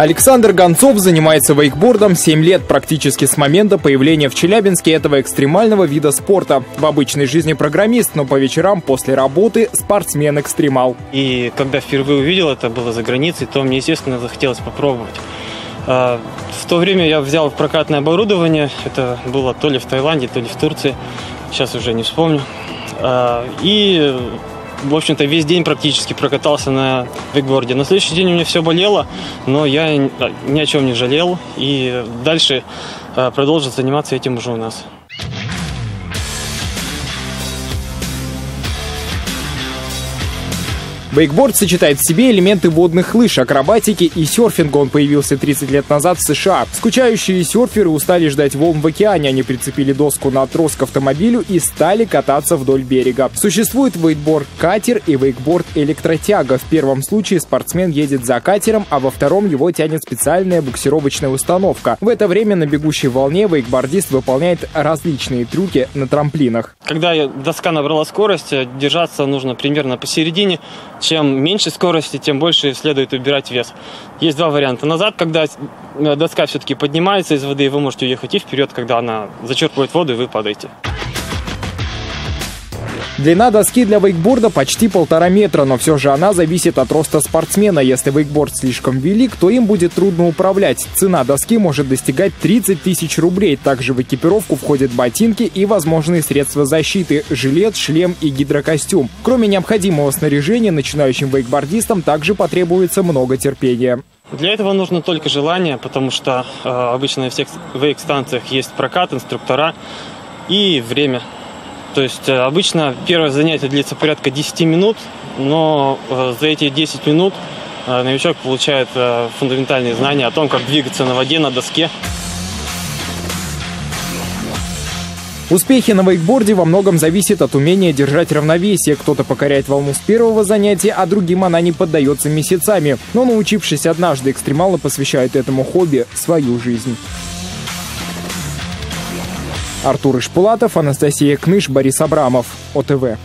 Александр Гонцов занимается вейкбордом 7 лет, практически с момента появления в Челябинске этого экстремального вида спорта. В обычной жизни программист, но по вечерам после работы спортсмен-экстремал. И когда впервые увидел это, было за границей, то мне, естественно, захотелось попробовать. А, в то время я взял прокатное оборудование, это было то ли в Таиланде, то ли в Турции, сейчас уже не вспомню. А, и в общем-то, весь день практически прокатался на вейкборде. На следующий день у меня все болело, но я ни о чем не жалел. И дальше э, продолжил заниматься этим уже у нас. Вейкборд сочетает в себе элементы водных лыж, акробатики и серфинга. Он появился 30 лет назад в США. Скучающие серферы устали ждать волн в океане. Они прицепили доску на трос к автомобилю и стали кататься вдоль берега. Существует вейкборд-катер и вейкборд-электротяга. В первом случае спортсмен едет за катером, а во втором его тянет специальная буксировочная установка. В это время на бегущей волне вейкбордист выполняет различные трюки на трамплинах. Когда доска набрала скорость, держаться нужно примерно посередине, чем меньше скорости, тем больше следует убирать вес. Есть два варианта. Назад, когда э, доска все-таки поднимается из воды, вы можете уехать и вперед, когда она зачерпывает воду, и вы падаете. Длина доски для вейкборда почти полтора метра, но все же она зависит от роста спортсмена. Если вейкборд слишком велик, то им будет трудно управлять. Цена доски может достигать 30 тысяч рублей. Также в экипировку входят ботинки и возможные средства защиты – жилет, шлем и гидрокостюм. Кроме необходимого снаряжения, начинающим вейкбордистам также потребуется много терпения. Для этого нужно только желание, потому что э, обычно на всех вейк-станциях есть прокат, инструктора и время. То есть э, обычно первое занятие длится порядка 10 минут, но э, за эти 10 минут э, новичок получает фундаментальные знания о том, как двигаться на воде, на доске. Успехи на вейкборде во многом зависят от умения держать равновесие. Кто-то покоряет волну с первого занятия, а другим она не поддается месяцами. Но научившись однажды, экстремалы посвящают этому хобби свою жизнь. Артур Ишпулатов, Анастасия Кныш, Борис Абрамов. ОТВ.